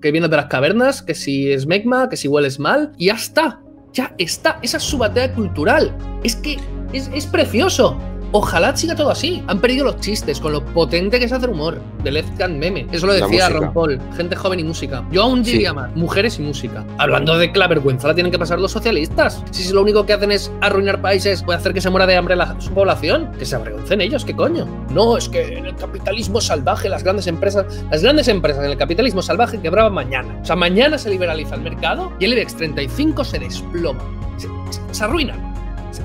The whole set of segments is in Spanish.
que viene de las cavernas, que si es megma, que si hueles mal, y ya está. Ya está. Esa es su batalla cultural. Es que es, es precioso. Ojalá siga todo así. Han perdido los chistes con lo potente que es hacer humor. De Left Hand Meme. Eso lo decía. Ron Paul. Gente joven y música. Yo aún diría Sí. más. Mujeres y música. Hablando de que la vergüenza la tienen que pasar los socialistas. Si lo único que hacen es arruinar países o hacer que se muera de hambre la, su población, que se avergoncen ellos. ¿Qué coño? No, es que en el capitalismo salvaje las grandes empresas, las grandes empresas en el capitalismo salvaje quebraban mañana. O sea, mañana se liberaliza el mercado y el IBEX 35 se desploma. Se, se- se arruinan.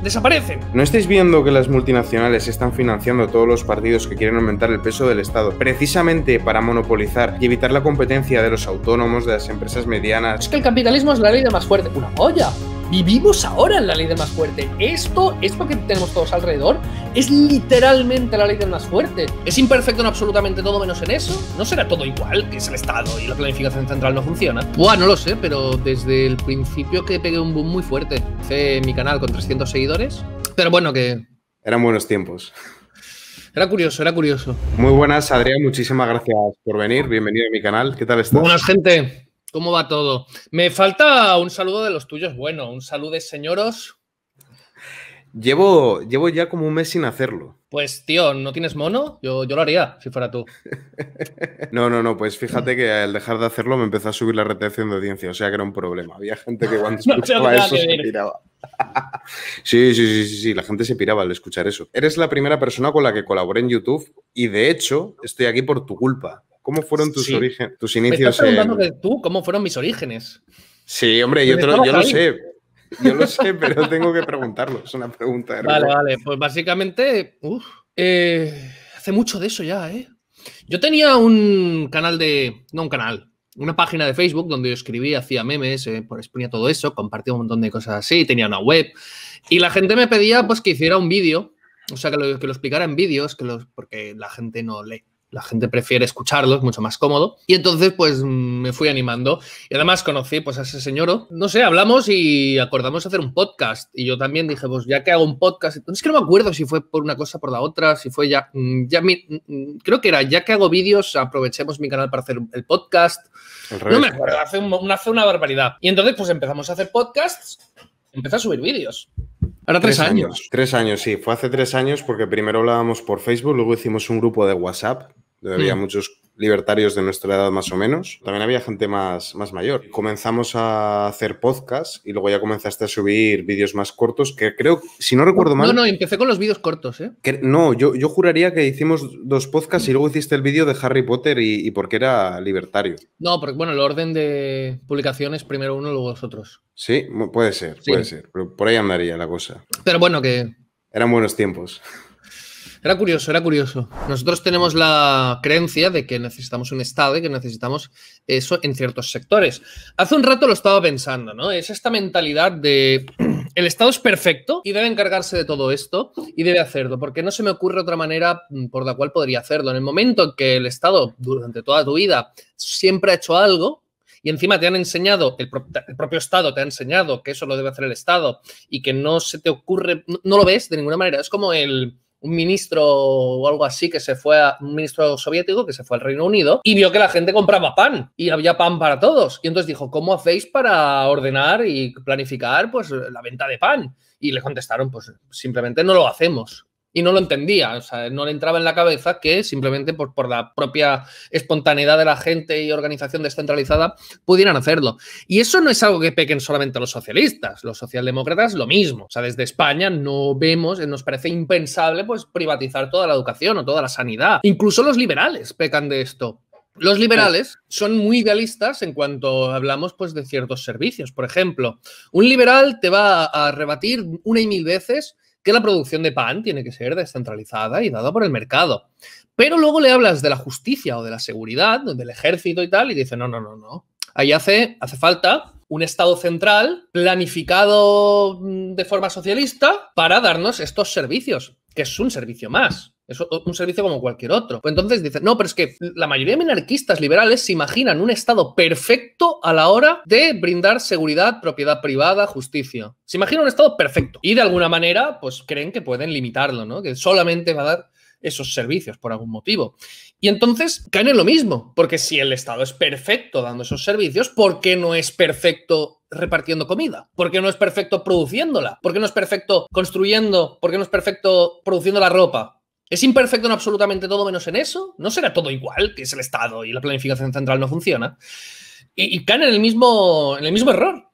Desaparecen. ¿No estáis viendo que las multinacionales están financiando todos los partidos que quieren aumentar el peso del Estado precisamente para monopolizar y evitar la competencia de los autónomos, de las empresas Es medianas? que el capitalismo es la ley de más fuerte. Una olla. Vivimos ahora en la ley de más fuerte. Esto, esto que tenemos todos alrededor, es literalmente la ley del más fuerte. ¿Es imperfecto en absolutamente todo menos en eso? ¿No será todo igual que es el Estado y la planificación central no funciona? Buah, no lo sé, pero desde el principio que pegué un boom muy fuerte. Hice mi canal con 300 seguidores. Pero bueno, que Eran buenos tiempos. era curioso, era curioso. Muy buenas, Adrián. Muchísimas gracias por venir. Bienvenido a mi canal. ¿Qué tal estás? Buenas, gente. ¿Cómo va todo? Me falta un saludo de los tuyos. Bueno, un saludo de señoros. Llevo, llevo ya como un mes sin hacerlo. Pues, tío, ¿no tienes mono? Yo, yo lo haría si fuera tú. No, no, no. Pues fíjate que al dejar de hacerlo me empezó a subir la retención de audiencia. O sea que era un problema. Había gente que cuando No escuchaba eso se piraba. Sí, sí, sí, sí, sí. La gente se piraba al escuchar eso. Eres la primera persona con la que colaboré en YouTube y de hecho estoy aquí por tu culpa. ¿Cómo fueron tus Sí. orígenes, tus Me inicios estás preguntando en... tú cómo fueron mis orígenes. Sí, hombre, yo, te lo, yo lo sé. Yo lo sé, pero tengo que preguntarlo. Es una pregunta de Vale, vale. Pues básicamente, uf, eh, hace mucho de eso ya, ¿eh? Yo tenía un canal de. No un canal. Una página de Facebook donde yo escribía, hacía memes, eh, ponía todo eso, compartía un montón de cosas así, tenía una web. Y la gente me pedía pues que hiciera un vídeo, o sea, que lo, que lo explicara en vídeos, que los, porque la gente no lee. La gente prefiere escucharlo, es mucho más cómodo. Y entonces, pues mm, me fui animando. Y además conocí pues, a ese señor. No sé, hablamos y acordamos hacer un podcast. Y yo también dije, pues ya que hago un podcast. Es que no me acuerdo si fue por una cosa o por la otra, si fue ya. mm, ya mi- mm, creo que era, ya que hago vídeos, aprovechemos mi canal para hacer el podcast. Al No me acuerdo, hace, un- hace una barbaridad. Y entonces, pues empezamos a hacer podcasts, empecé a subir vídeos. Ahora tres, años. Tres años, sí. Fue hace tres años porque primero hablábamos por Facebook, luego hicimos un grupo de WhatsApp, donde había Mm. muchos libertarios de nuestra edad más o menos. También había gente más, más mayor. Comenzamos a hacer podcast y luego ya comenzaste a subir vídeos más cortos, que creo, si no recuerdo mal... No, no, empecé con los vídeos cortos, ¿eh? que- no, yo, yo juraría que hicimos dos podcasts y luego hiciste el vídeo de Harry Potter y, y porque era libertario. No, porque bueno, el orden de publicaciones, primero uno, luego los otros. Sí, puede ser, Sí. puede ser. Pero por ahí andaría la cosa. Pero bueno, que Eran buenos tiempos. Era curioso, era curioso. Nosotros tenemos la creencia de que necesitamos un Estado y que necesitamos eso en ciertos sectores. Hace un rato lo estaba pensando, ¿no? Es esta mentalidad de el Estado es perfecto y debe encargarse de todo esto y debe hacerlo, porque no se me ocurre otra manera mm, por la cual podría hacerlo. En el momento en que el Estado, durante toda tu vida, siempre ha hecho algo, y encima te han enseñado, el, el propio Estado te ha enseñado que eso lo debe hacer el Estado y que no se te ocurre, no lo ves de ninguna manera. Es como el, un ministro o algo así que se fue a un ministro soviético que se fue al Reino Unido y vio que la gente compraba pan y había pan para todos. Y entonces dijo, ¿cómo hacéis para ordenar y planificar pues la venta de pan? Y le contestaron, pues simplemente no lo hacemos. Y no lo entendía, o sea, no le entraba en la cabeza que simplemente por, por la propia espontaneidad de la gente y organización descentralizada pudieran hacerlo. Y eso no es algo que pequen solamente los socialistas, los socialdemócratas lo mismo. O sea, desde España no vemos, nos parece impensable pues privatizar toda la educación o toda la sanidad. Incluso los liberales pecan de esto. Los liberales son muy idealistas en cuanto hablamos pues, de ciertos servicios. Por ejemplo, un liberal te va a rebatir una y mil veces que la producción de pan tiene que ser descentralizada y dada por el mercado. Pero luego le hablas de la justicia o de la seguridad, del ejército y tal, y dice, no, no, no, no. Ahí hace, hace falta un Estado central planificado mm, de forma socialista para darnos estos servicios, que es un servicio más. Es un servicio como cualquier otro. Pues entonces dicen, no, pero es que la mayoría de minarquistas liberales se imaginan un Estado perfecto a la hora de brindar seguridad, propiedad privada, justicia. Se imaginan un Estado perfecto. Y de alguna manera, pues creen que pueden limitarlo, ¿no? Que solamente va a dar esos servicios por algún motivo. Y entonces caen en lo mismo, porque si el Estado es perfecto dando esos servicios, ¿por qué no es perfecto repartiendo comida? ¿Por qué no es perfecto produciéndola? ¿Por qué no es perfecto construyendo? ¿Por qué no es perfecto produciendo la ropa? ¿Es imperfecto en absolutamente todo menos en eso? ¿No será todo igual, que es el Estado y la planificación central no funciona? Y, caen en el mismo, en el mismo error.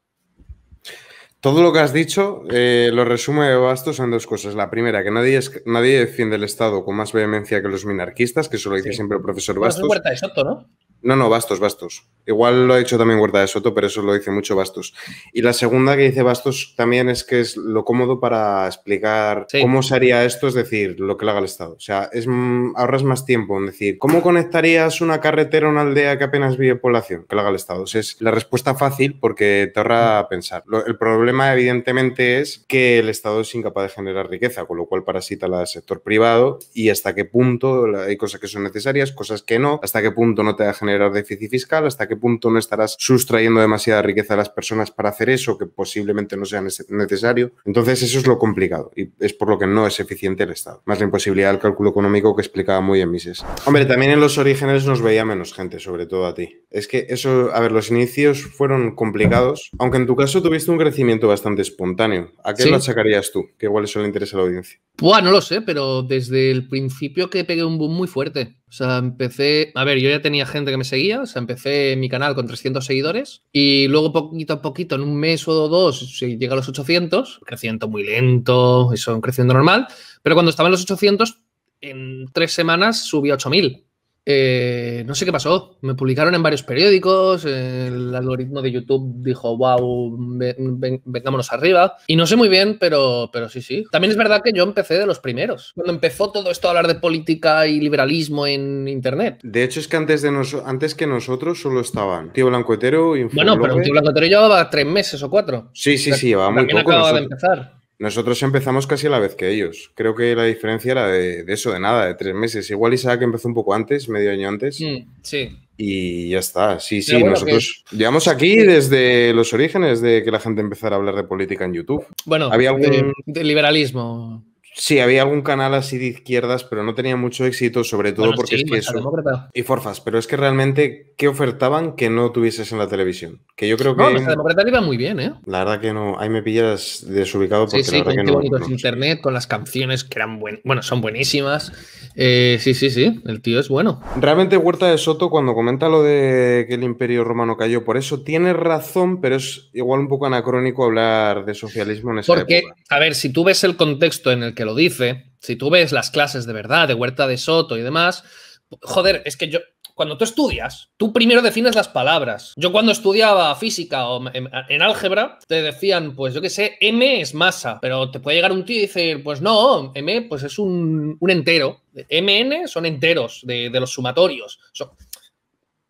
Todo lo que has dicho eh, lo resume Bastos en dos cosas. La primera, que nadie, es, nadie defiende el Estado con más vehemencia que los minarquistas, que eso lo dice siempre el profesor Bastos. Huerta de Soto, ¿no? No, no, Bastos, Bastos. Igual lo ha dicho también Huerta de Soto, pero eso lo dice mucho Bastos. Y la segunda que dice Bastos también es que es lo cómodo para explicar cómo se haría esto, es decir, lo que le haga el Estado. O sea, es, ahorras más tiempo en decir, ¿cómo conectarías una carretera a una aldea que apenas vive población? Que lo haga el Estado. O sea, es la respuesta fácil porque te ahorra pensar. el problema, evidentemente, es que el Estado es incapaz de generar riqueza, con lo cual parasita al sector privado y hasta qué punto hay cosas que son necesarias, cosas que no, hasta qué punto no te da generar déficit fiscal, hasta qué punto no estarás sustrayendo demasiada riqueza a las personas para hacer eso, que posiblemente no sea necesario. Entonces, eso es lo complicado y es por lo que no es eficiente el Estado. Más la imposibilidad del cálculo económico que explicaba muy bien Mises. Hombre, también en los orígenes nos veía menos gente, sobre todo a ti. Es que eso, a ver, los inicios fueron complicados, aunque en tu caso tuviste un crecimiento bastante espontáneo. ¿A qué lo achacarías tú? Que igual eso le interesa a la audiencia. Buah, no lo sé, pero desde el principio que pegué un boom muy fuerte. O sea, empecé, a ver, yo ya tenía gente que me seguía, o sea, empecé mi canal con 300 seguidores y luego poquito a poquito, en un mes o dos, se llega a los 800, crecimiento muy lento, eso, un crecimiento normal, pero cuando estaba en los 800, en tres semanas subí a 8000. Eh, no sé qué pasó. Me publicaron en varios periódicos. El algoritmo de YouTube dijo, wow, vengámonos arriba. Y no sé muy bien, pero, pero sí, sí. También es verdad que yo empecé de los primeros. Cuando empezó todo esto a hablar de política y liberalismo en Internet. De hecho, es que antes, de antes que nosotros solo estaban Tío Blancoetero y Bueno, pero Tío Blancoetero llevaba tres meses o cuatro. Sí, sí, sí, llevaba muy poco. acababa de empezar. Nosotros empezamos casi a la vez que ellos. Creo que la diferencia era de, eso, de nada, de tres meses. Igual Isaac empezó un poco antes, medio año antes. Mm, sí. Y ya está. Sí, sí, nosotros llevamos aquí desde los orígenes de que la gente empezara a hablar de política en YouTube. Bueno, había algún... de liberalismo. Sí, había algún canal así de izquierdas, pero no tenía mucho éxito, sobre todo porque es que eso. Y Forfas, pero es que realmente, ¿qué ofertaban que no tuvieses en la televisión? Que yo creo que. No, Demócrata iba muy bien, ¿eh? La verdad que no. Ahí me pillas desubicado porque sí, sí, con qué bonito internet, con las canciones que eran buenas. Bueno, son buenísimas. Eh, sí, sí, sí. El tío es bueno. Realmente, Huerta de Soto, cuando comenta lo de que el Imperio Romano cayó, por eso tiene razón, pero es igual un poco anacrónico hablar de socialismo en esa porque, a ver, si tú ves el contexto en el que lo dice, si tú ves las clases de verdad de Huerta de Soto y demás, joder, es que yo, cuando tú estudias, tú primero defines las palabras. Yo cuando estudiaba física o en, álgebra, te decían, pues yo qué sé, M es masa, pero te puede llegar un tío y decir, pues no, M pues es un, entero. MN son enteros de, los sumatorios.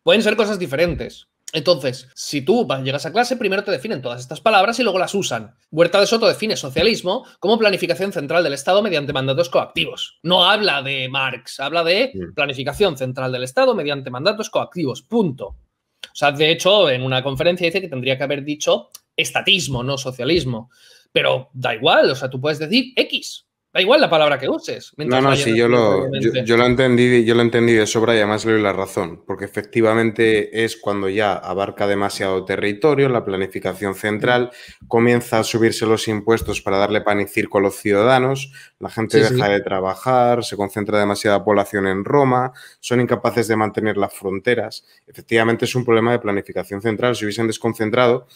pueden ser cosas diferentes. Entonces, si tú llegas a clase, primero te definen todas estas palabras y luego las usan. Huerta de Soto define socialismo como planificación central del Estado mediante mandatos coactivos. No habla de Marx, habla de planificación central del Estado mediante mandatos coactivos. Punto. O sea, de hecho, en una conferencia dice que tendría que haber dicho estatismo, no socialismo. Pero da igual, o sea, tú puedes decir X. Da igual la palabra que uses. No, no, sí, yo lo, yo, lo entendí, yo lo entendí de sobra y además le doy la razón, porque efectivamente es cuando ya abarca demasiado territorio, la planificación central, comienza a subirse los impuestos para darle pan y circo a los ciudadanos, la gente deja de trabajar, se concentra demasiada población en Roma, son incapaces de mantener las fronteras. Efectivamente es un problema de planificación central. Si hubiesen desconcentrado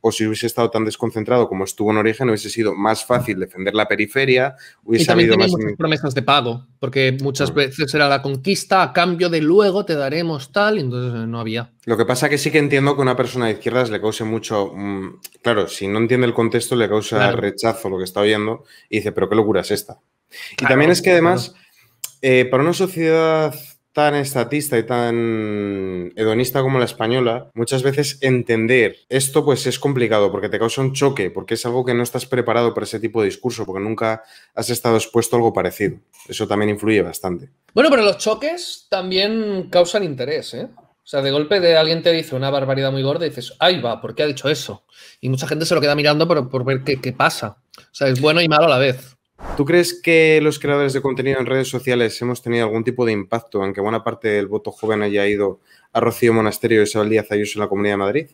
o si hubiese estado tan desconcentrado como estuvo en origen, hubiese sido más fácil defender la periferia y también tenía muchas promesas de pago, porque muchas veces era la conquista a cambio de luego te daremos tal, y entonces eh, no había. Lo que pasa que sí que entiendo que a una persona de izquierdas le cause mucho. Mm, claro, si no entiende el contexto, le causa rechazo lo que está oyendo y dice, pero qué locura es esta. Y también es que además, eh, para una sociedad tan estatista y tan hedonista como la española, muchas veces entender esto pues es complicado porque te causa un choque, porque es algo que no estás preparado para ese tipo de discurso, porque nunca has estado expuesto a algo parecido. Eso también influye bastante. Bueno, pero los choques también causan interés, ¿eh? O sea, de golpe de alguien te dice una barbaridad muy gorda y dices, ahí va, ¿por qué ha dicho eso? Y mucha gente se lo queda mirando por, por ver qué, qué pasa. O sea, es bueno y malo a la vez. ¿Tú crees que los creadores de contenido en redes sociales hemos tenido algún tipo de impacto en que buena parte del voto joven haya ido a Rocío Monasterio y Isabel Díaz Ayuso en la Comunidad de Madrid?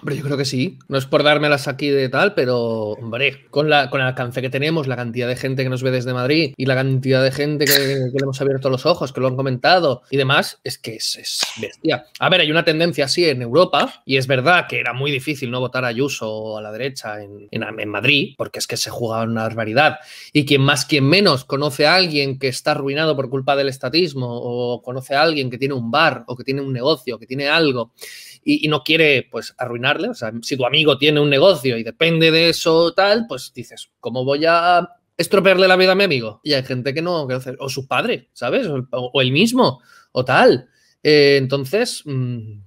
Hombre, yo creo que sí. No es por dármelas aquí de tal, pero, hombre, con, la, con el alcance que tenemos, la cantidad de gente que nos ve desde Madrid y la cantidad de gente que, le hemos abierto los ojos, que lo han comentado y demás, es que es, bestia. A ver, hay una tendencia así en Europa y es verdad que era muy difícil no votar a Ayuso a la derecha en, en, Madrid, porque es que se jugaba una barbaridad. Y quien más, quien menos conoce a alguien que está arruinado por culpa del estatismo o conoce a alguien que tiene un bar o que tiene un negocio, que tiene algo y, no quiere pues arruinarle. O sea, si tu amigo tiene un negocio y depende de eso tal, pues dices, ¿cómo voy a estropearle la vida a mi amigo? Y hay gente que no, o su padre, ¿sabes? O, el mismo, o tal. Eh, entonces, mm,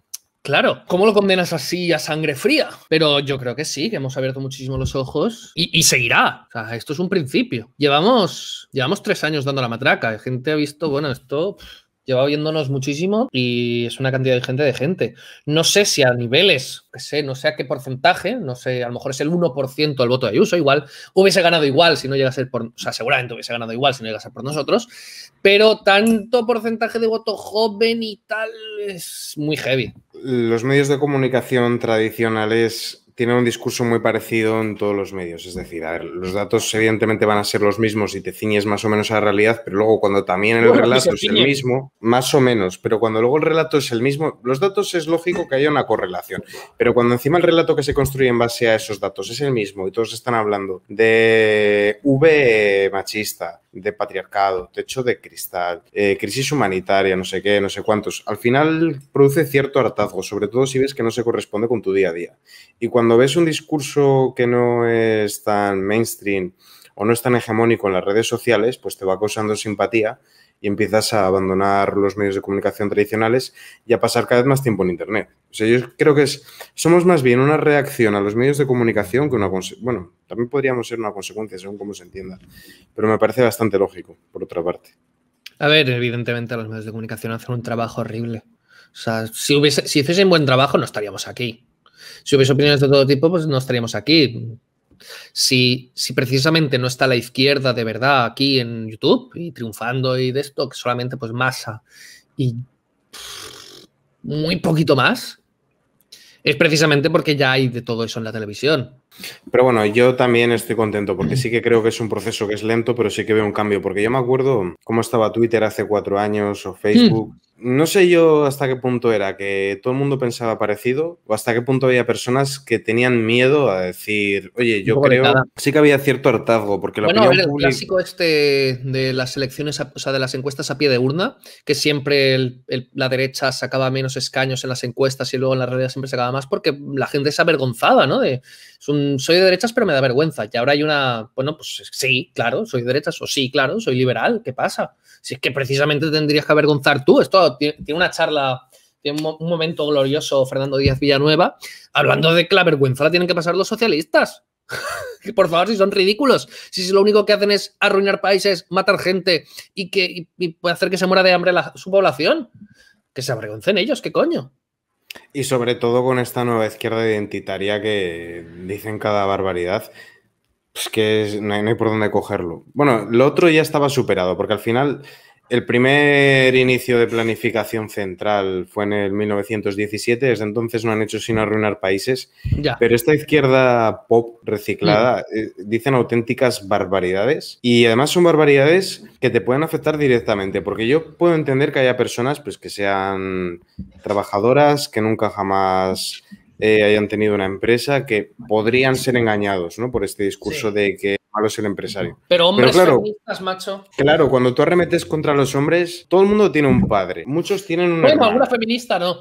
Claro, ¿cómo lo condenas así a sangre fría? Pero yo creo que sí, que hemos abierto muchísimo los ojos y, seguirá. O sea, esto es un principio. Llevamos, llevamos tres años dando la matraca. La gente ha visto, bueno, esto lleva viéndonos muchísimo y es una cantidad de gente de gente. No sé si a niveles, que sé, no sé a qué porcentaje, no sé, a lo mejor es el 1% del voto de Ayuso, igual hubiese ganado igual si no llega a ser por, o sea, seguramente hubiese ganado igual si no llega a ser por nosotros, pero tanto porcentaje de voto joven y tal es muy heavy. Los medios de comunicación tradicionales tiene un discurso muy parecido en todos los medios. Es decir, a ver, los datos evidentemente van a ser los mismos y te ciñes más o menos a la realidad, pero luego cuando también el relato es el mismo, más o menos, pero cuando luego el relato es el mismo, los datos es lógico que haya una correlación, pero cuando encima el relato que se construye en base a esos datos es el mismo y todos están hablando de V machista, de patriarcado, techo de cristal, eh, crisis humanitaria, no sé qué, no sé cuántos. Al final produce cierto hartazgo, sobre todo si ves que no se corresponde con tu día a día. Y cuando ves un discurso que no es tan mainstream o no es tan hegemónico en las redes sociales, pues te va causando simpatía y empiezas a abandonar los medios de comunicación tradicionales y a pasar cada vez más tiempo en Internet. O sea, yo creo que es, somos más bien una reacción a los medios de comunicación que una... Bueno, también podríamos ser una consecuencia según cómo se entienda, pero me parece bastante lógico, por otra parte. A ver, evidentemente los medios de comunicación hacen un trabajo horrible. O sea, si, si hiciesen buen trabajo no estaríamos aquí. Si hubiese opiniones de todo tipo, pues no estaríamos aquí. Si, si, precisamente no está la izquierda de verdad aquí en YouTube y triunfando y de esto, que solamente pues masa y muy poquito más, es precisamente porque ya hay de todo eso en la televisión. Pero bueno, yo también estoy contento porque sí que creo que es un proceso que es lento, pero sí que veo un cambio. Porque yo me acuerdo cómo estaba Twitter hace cuatro años o Facebook. Hmm. No sé yo hasta qué punto era que todo el mundo pensaba parecido o hasta qué punto había personas que tenían miedo a decir, oye, yo creo sí que había cierto hartazgo porque la bueno, el clásico este de las elecciones, o sea, de las encuestas a pie de urna, que siempre la derecha sacaba menos escaños en las encuestas y luego en la realidad siempre sacaba más porque la gente se avergonzaba, ¿no? De, soy de derechas pero me da vergüenza. Y ahora hay una, bueno, pues sí, claro, soy de derechas o sí, claro, soy liberal, ¿qué pasa? Si es que precisamente tendrías que avergonzar tú. Esto tiene, una charla, tiene un, momento glorioso Fernando Díaz Villanueva, hablando de que la vergüenza la tienen que pasar los socialistas. Por favor, si son ridículos, si lo único que hacen es arruinar países, matar gente y que puede hacer que se muera de hambre su población, que se avergoncen ellos, ¿qué coño? Y sobre todo con esta nueva izquierda identitaria que dicen cada barbaridad. Es que no, hay, por dónde cogerlo. Bueno, lo otro ya estaba superado, porque al final el primer inicio de planificación central fue en el 1917, desde entonces no han hecho sino arruinar países. Pero esta izquierda pop reciclada mm. eh, dicen auténticas barbaridades y además son barbaridades que te pueden afectar directamente, porque yo puedo entender que haya personas pues, que sean trabajadoras, que nunca jamás eh, hayan tenido una empresa, que podrían ser engañados ¿no? por este discurso de que malo es el empresario. Pero hombres claro, feministas, macho. Claro, cuando tú arremetes contra los hombres, todo el mundo tiene un padre. Muchos tienen un. Bueno, alguna feminista no.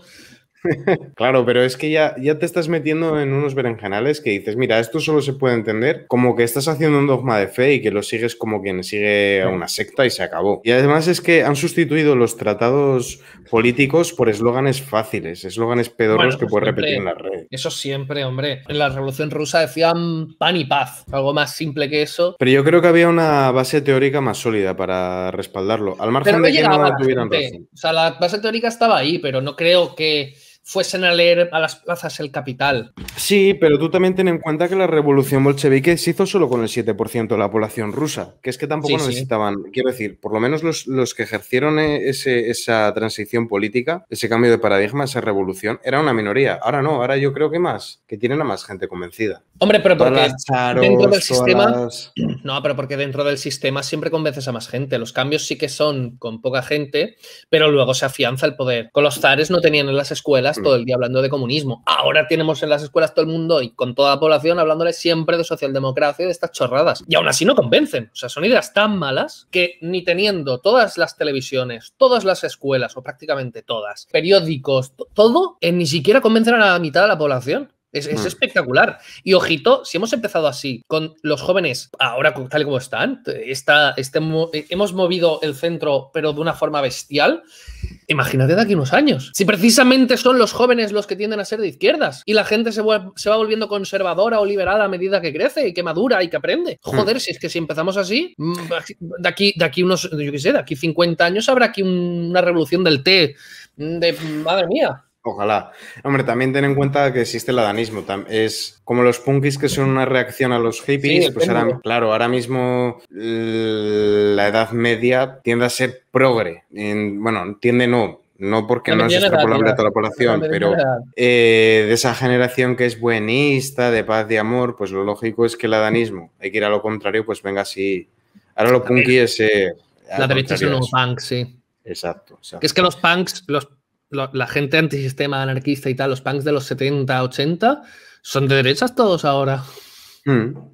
Claro, pero es que ya, ya te estás metiendo en unos berenjenales que dices, mira, esto solo se puede entender como que estás haciendo un dogma de fe y que lo sigues como quien sigue a una secta y se acabó. Y además es que han sustituido los tratados políticos por eslóganes fáciles, eslóganes pedorros que pues puedes repetir en la red. Eso siempre, hombre. En la Revolución Rusa decían pan y paz, algo más simple que eso. Pero yo creo que había una base teórica más sólida para respaldarlo, al margen de que no tuvieran razón. O sea, la base teórica estaba ahí, pero no creo que fuesen a leer a las plazas el capital. Sí, pero tú también ten en cuenta que la revolución bolchevique se hizo solo con el 7% de la población rusa, que es que tampoco necesitaban, quiero decir, por lo menos los, los que ejercieron e, ese, esa transición política, ese cambio de paradigma, esa revolución, era una minoría. Ahora no, ahora yo creo que más, que tienen a más gente convencida. Hombre, pero porque dentro del sistema... No, pero porque dentro del sistema siempre convences a más gente. Los cambios sí que son con poca gente, pero luego se afianza el poder. Con los zares no tenían en las escuelas todo el día hablando de comunismo. Ahora tenemos en las escuelas todo el mundo y con toda la población hablándole siempre de socialdemocracia y de estas chorradas. Y aún así no convencen. O sea, son ideas tan malas que ni teniendo todas las televisiones, todas las escuelas, o prácticamente todas, periódicos, todo, eh, ni siquiera convencen a la mitad de la población. Es, mm. espectacular. Y ojito, si hemos empezado así con los jóvenes, ahora tal y como están, está, este, hemos movido el centro, pero de una forma bestial. Imagínate de aquí unos años. Si precisamente son los jóvenes los que tienden a ser de izquierdas y la gente se, se va volviendo conservadora o liberal a medida que crece y que madura y que aprende. Mm. Joder, si es que si empezamos así, mm, de aquí, de aquí unos, yo qué sé, de aquí 50 años habrá aquí una revolución del té de madre mía. Ojalá. Hombre, también ten en cuenta que existe el adanismo. Es como los punkis que son una reacción a los hippies, pues ahora, claro, ahora mismo la edad media tiende a ser progre. bueno, tiende no, no porque no es extrapolable a toda la población, pero eh, de esa generación que es buenista, de paz, de amor, pues lo lógico es que el adanismo, hay que ir a lo contrario, pues venga así. Ahora lo punky es... Eh, la derecha es un punk, sí. Exacto, es que los punks, los la gente antisistema anarquista y tal, los punks de los 70, 80, son de derechas todos ahora. Hmm.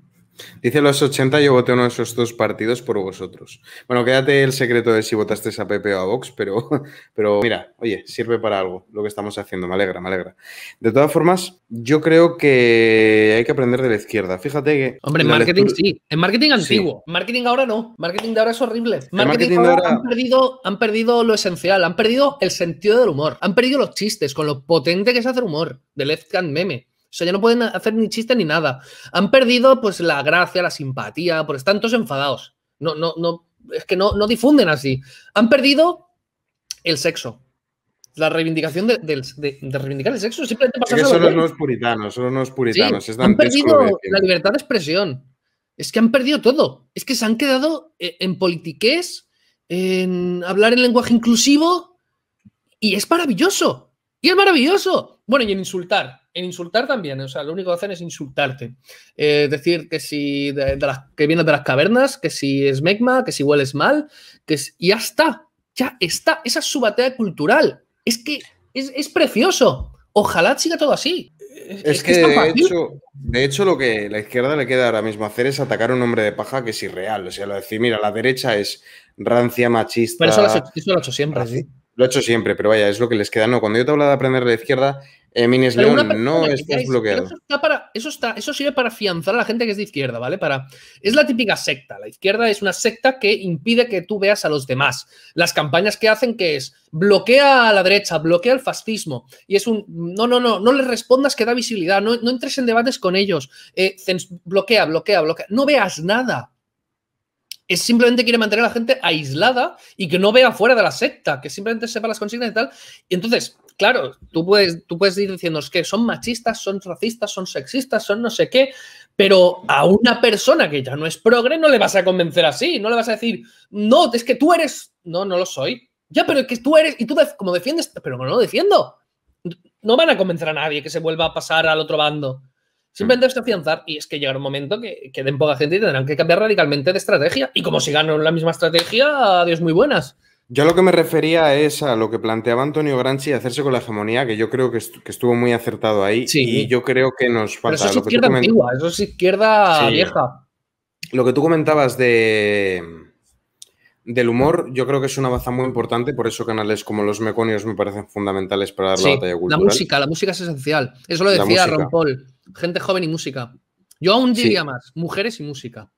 Dice los 80, yo voté uno de esos dos partidos por vosotros. Bueno, quédate el secreto de si votaste a Pepe o a Vox, pero, pero mira, oye, sirve para algo lo que estamos haciendo, me alegra, me alegra. De todas formas, yo creo que hay que aprender de la izquierda. Fíjate que... Hombre, en marketing sí, en marketing antiguo, marketing ahora no, marketing de ahora es horrible. Marketing, ahora, Han, perdido, han perdido lo esencial, han perdido el sentido del humor, han perdido los chistes con lo potente que es hacer humor, de Left Meme. O sea, ya no pueden hacer ni chiste ni nada. Han perdido pues la gracia, la simpatía, porque están todos enfadados. No, no, no, es que no, no difunden así. Han perdido el sexo. La reivindicación de, reivindicar el sexo simplemente pasa es que son los nuevos puritanos, son los nuevos puritanos. han perdido la libertad de expresión. Es que han perdido todo. Es que se han quedado eh, en politiqués, en hablar en lenguaje inclusivo y es maravilloso. Y es maravilloso. Bueno, y en insultar en insultar también, o sea, lo único que hacen es insultarte. Eh, decir que si de, las, que vienes de las cavernas, que si es megma, que si hueles mal, que y ya está, ya está. Esa es su batalla cultural. Es que es, precioso. Ojalá siga todo así. Es, que, de, hecho, de hecho, lo que la izquierda le queda ahora mismo hacer es atacar a un hombre de paja que es irreal. O sea, lo decir, mira, la derecha es rancia, machista. Pero eso lo, he hecho siempre, sí. Lo he hecho siempre, pero vaya, es lo que les queda. No, cuando yo te hablo de aprender la izquierda, eh, León no estás bloqueado. Eso, está para, eso, está, eso sirve para afianzar a la gente que es de izquierda, ¿vale? Para, es la típica secta. La izquierda es una secta que impide que tú veas a los demás. Las campañas que hacen que es bloquea a la derecha, bloquea el fascismo. Y es un, no, no, no, no les respondas que da visibilidad, no, no entres en debates con ellos. Eh, bloquea, bloquea, bloquea. No veas nada es simplemente quiere mantener a la gente aislada y que no vea fuera de la secta, que simplemente sepa las consignas y tal. Y entonces, claro, tú puedes, tú puedes ir diciendo que son machistas, son racistas, son sexistas, son no sé qué, pero a una persona que ya no es progre no le vas a convencer así, no le vas a decir, no, es que tú eres, no, no lo soy. Ya, pero es que tú eres, y tú como defiendes, pero no lo defiendo. No van a convencer a nadie que se vuelva a pasar al otro bando. Simplemente es afianzar y es que llegará un momento que, que den poca gente y tendrán que cambiar radicalmente de estrategia. Y como sigan la misma estrategia, adiós muy buenas. Yo lo que me refería es a lo que planteaba Antonio Granchi, hacerse con la hegemonía, que yo creo que, estuvo muy acertado ahí. Y yo creo que nos falta. eso es izquierda antigua, eso es izquierda vieja. Lo que tú comentabas de del humor, yo creo que es una baza muy importante, por eso canales como los Meconios me parecen fundamentales para dar la batalla cultural. La música, la música es esencial. Eso lo decía Ron Paul gente joven y música. Yo aún diría más, mujeres y música.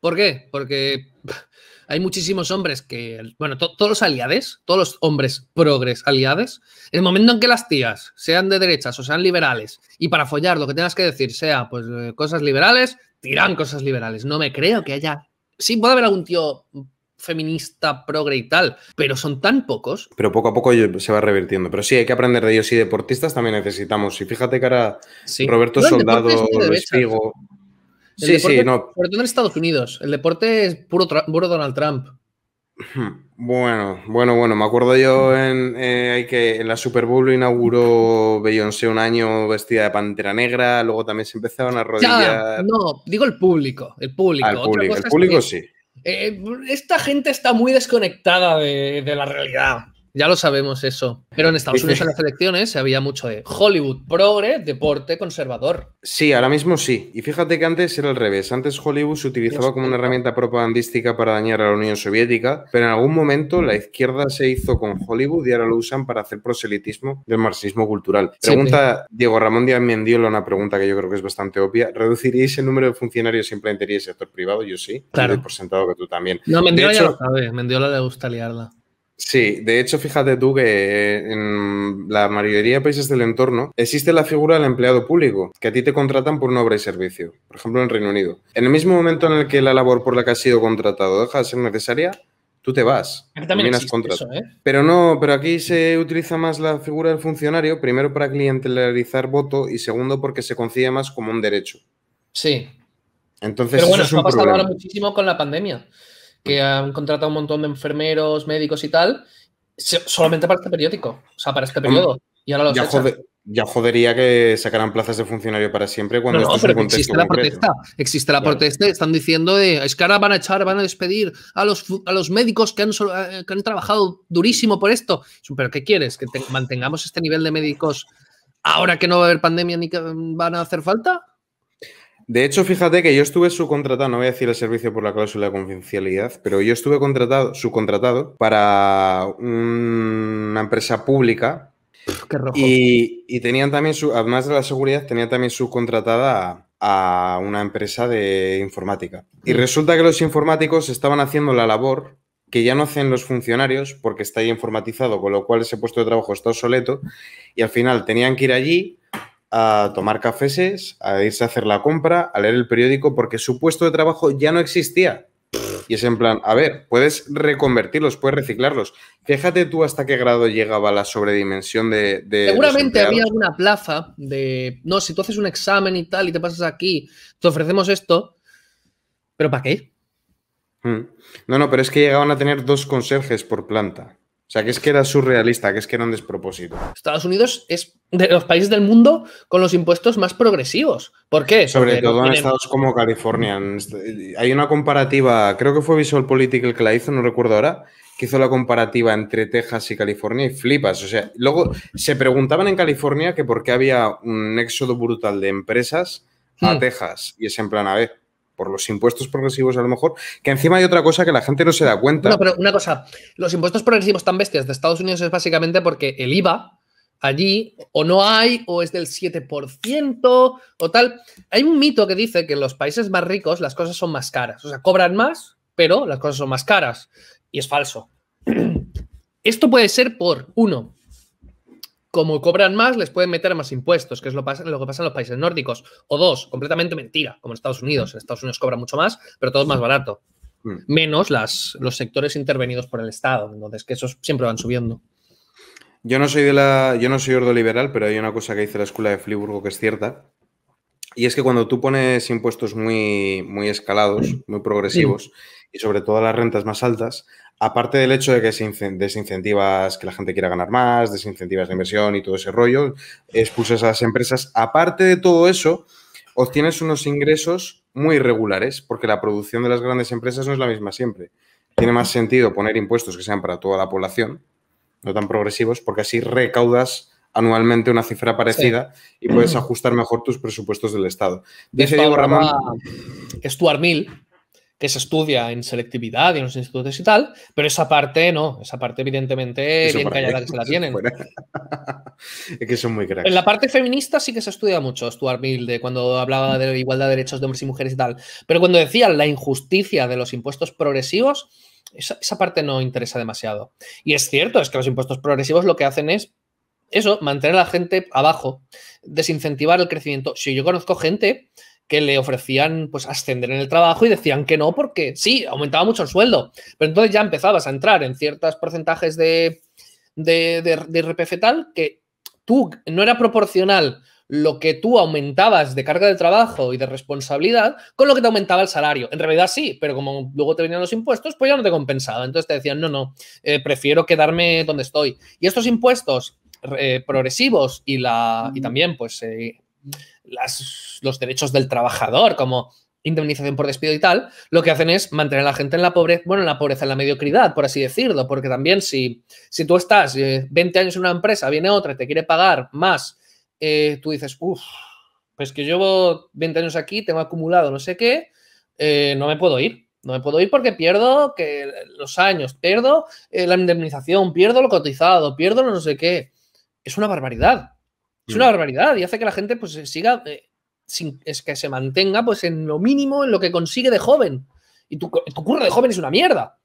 ¿Por qué? Porque hay muchísimos hombres que, bueno, todos los aliades, todos los hombres progres aliades, el momento en que las tías sean de derechas o sean liberales y para follar lo que tengas que decir sea pues eh, cosas liberales, tiran cosas liberales. No me creo que haya... Sí, puede haber algún tío feminista, progre y tal, pero son tan pocos. Pero poco a poco se va revirtiendo. Pero sí, hay que aprender de ellos y deportistas también necesitamos. Y fíjate que ahora Roberto Soldado, Espigo... Sí, sí, no. Sobre todo en Estados Unidos. El deporte es puro, puro Donald Trump. Bueno, bueno, bueno, me acuerdo yo en, eh, que en la Super Bowl lo inauguró Beyoncé un año vestida de pantera negra, luego también se empezaron a rodillar. no, digo el público, el público. Ah, el público, sí. Eh, esta gente está muy desconectada de, de la realidad. Ya lo sabemos eso. Pero en Estados Unidos en las elecciones se había mucho de Hollywood progre, deporte conservador. Sí, ahora mismo sí. Y fíjate que antes era al revés. Antes Hollywood se utilizaba como una herramienta propagandística para dañar a la Unión Soviética, pero en algún momento la izquierda se hizo con Hollywood y ahora lo usan para hacer proselitismo del marxismo cultural. Pregunta Diego Ramón Díaz Mendiola una pregunta que yo creo que es bastante obvia. ¿Reduciríais el número de funcionarios y implementaríais el sector privado? Yo sí. Claro. por sentado que tú también. No, Mendiola ya lo sabe. Mendiola le gusta liarla. Sí, de hecho, fíjate tú que en la mayoría de países del entorno existe la figura del empleado público, que a ti te contratan por una obra y servicio, por ejemplo en Reino Unido. En el mismo momento en el que la labor por la que has sido contratado deja de ser necesaria, tú te vas. Aquí también eso, ¿eh? Pero no, pero aquí se utiliza más la figura del funcionario, primero para clientelarizar voto y segundo porque se concibe más como un derecho. Sí. Entonces, pero bueno, eso, ha pasado ahora muchísimo con la pandemia que han contratado un montón de enfermeros, médicos y tal, solamente para este periódico, o sea, para este periodo. Y ahora los ya, ya jodería que sacaran plazas de funcionario para siempre cuando no, no, pero existe la protesta. Existe la protesta. Están diciendo de es que ahora van a echar, van a despedir a los, a los médicos que han, eh, que han trabajado durísimo por esto. Pero ¿qué quieres? ¿Que mantengamos este nivel de médicos ahora que no va a haber pandemia ni que van a hacer falta? De hecho, fíjate que yo estuve subcontratado, no voy a decir el servicio por la cláusula de confidencialidad, pero yo estuve contratado, subcontratado para una empresa pública. Qué rojo. Y, tenían también, su, además de la seguridad, tenían también subcontratada a, una empresa de informática. Y mm. resulta que los informáticos estaban haciendo la labor que ya no hacen los funcionarios porque está ahí informatizado, con lo cual ese puesto de trabajo está obsoleto. Y al final tenían que ir allí a tomar cafés, a irse a hacer la compra, a leer el periódico, porque su puesto de trabajo ya no existía. Y es en plan, a ver, puedes reconvertirlos, puedes reciclarlos. Fíjate tú hasta qué grado llegaba la sobredimensión de. Seguramente había alguna plaza de. No, si tú haces un examen y tal y te pasas aquí, te ofrecemos esto. ¿Pero para qué? Hmm. No, no, pero es que llegaban a tener dos conserjes por planta. O sea, que es que era surrealista, que es que era un despropósito. Estados Unidos es de los países del mundo con los impuestos más progresivos. ¿Por qué? Sobre todo en estados como California. Hay una comparativa, creo que fue Visual Political que la hizo, no recuerdo ahora, que hizo la comparativa entre Texas y California y flipas. O sea, luego se preguntaban en California que por qué había un éxodo brutal de empresas a hmm. Texas. Y es en plan, a ver, por los impuestos progresivos a lo mejor, que encima hay otra cosa que la gente no se da cuenta. No, pero una cosa, los impuestos progresivos tan bestias de Estados Unidos es básicamente porque el IVA allí o no hay o es del 7% o tal. Hay un mito que dice que en los países más ricos las cosas son más caras, o sea, cobran más, pero las cosas son más caras. Y es falso. Esto puede ser por, uno, como cobran más, les pueden meter más impuestos, que es lo, que pasa en los países nórdicos. O dos, completamente mentira, como en Estados Unidos. En Estados Unidos cobra mucho más, pero todo es más barato. Mm. Menos las, los sectores intervenidos por el Estado. Entonces, que esos siempre van subiendo. Yo no soy de la. Yo no soy ordoliberal, pero hay una cosa que dice la escuela de Friburgo que es cierta. Y es que cuando tú pones impuestos muy, muy escalados, muy progresivos, y sobre todo las rentas más altas, aparte del hecho de que desincentivas que la gente quiera ganar más, desincentivas la inversión y todo ese rollo, expulsas a las empresas, aparte de todo eso, obtienes unos ingresos muy irregulares, porque la producción de las grandes empresas no es la misma siempre. Tiene más sentido poner impuestos que sean para toda la población, no tan progresivos, porque así recaudas anualmente una cifra parecida y puedes ajustar mejor tus presupuestos del Estado. Dice Diego Ramón. Stuart Mill, que se estudia en selectividad y en los institutos y tal, pero esa parte no, esa parte evidentemente bien callada que se la tienen. es que son muy cracks. En la parte feminista sí que se estudia mucho Stuart Mill, de cuando hablaba de igualdad de derechos de hombres y mujeres y tal, pero cuando decía la injusticia de los impuestos progresivos, esa, esa parte no interesa demasiado. Y es cierto, es que los impuestos progresivos lo que hacen es eso, mantener a la gente abajo, desincentivar el crecimiento. Si yo conozco gente que le ofrecían pues ascender en el trabajo y decían que no porque sí, aumentaba mucho el sueldo, pero entonces ya empezabas a entrar en ciertos porcentajes de, de, de, tal que tú no era proporcional lo que tú aumentabas de carga de trabajo y de responsabilidad con lo que te aumentaba el salario. En realidad sí, pero como luego te venían los impuestos, pues ya no te compensaba. Entonces te decían, no, no, eh, prefiero quedarme donde estoy. Y estos impuestos eh, progresivos y, la, y también pues eh, las, los derechos del trabajador, como indemnización por despido y tal, lo que hacen es mantener a la gente en la pobreza, bueno, en la pobreza, en la mediocridad, por así decirlo, porque también si, si tú estás 20 años en una empresa, viene otra y te quiere pagar más eh, tú dices, uff, pues que llevo 20 años aquí, tengo acumulado no sé qué, eh, no me puedo ir. No me puedo ir porque pierdo que los años, pierdo eh, la indemnización, pierdo lo cotizado, pierdo lo no sé qué. Es una barbaridad. Es una mm. barbaridad y hace que la gente pues siga, sin, es que se mantenga pues en lo mínimo, en lo que consigue de joven. Y tu, tu curro de joven es una mierda.